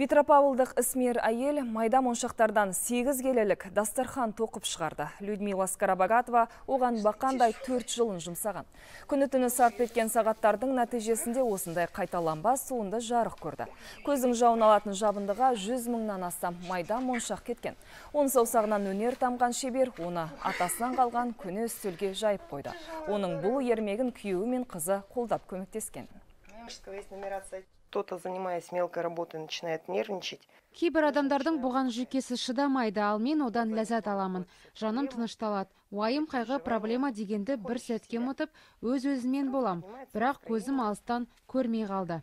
Петропавлдық ісмер әйел майда моншақтардан 8 келелік дастархан тоқып шығарды. Людмила Скарабагатова оған бақандай 4 жылын жұмсаған. Күні түні сарп еткен сағаттардың нәтижесінде осындай қайталанбас суынды жарық көрді. Көздің жауын алатын жабындыға 100 мыңнан астам майда моншақ кеткен. Он саусағынан өнер тамған шебер оны атасынан қалған көне үстелге жайып қойды. Оның бұл ермегін күйеуі мен қызы қолдап көмектескен. Кто-то, занимаясь мелкой работой, начинает нервничать. кейбір адамдардың бұған жүйкесі шыдамайды ал мен одан ләззат аламын. Жаным тынышталады уайым қайғы проблема дегенді бір сәтке ұмытып өз өзімен болам. Бірақ көзім алыстан көрмей қалды.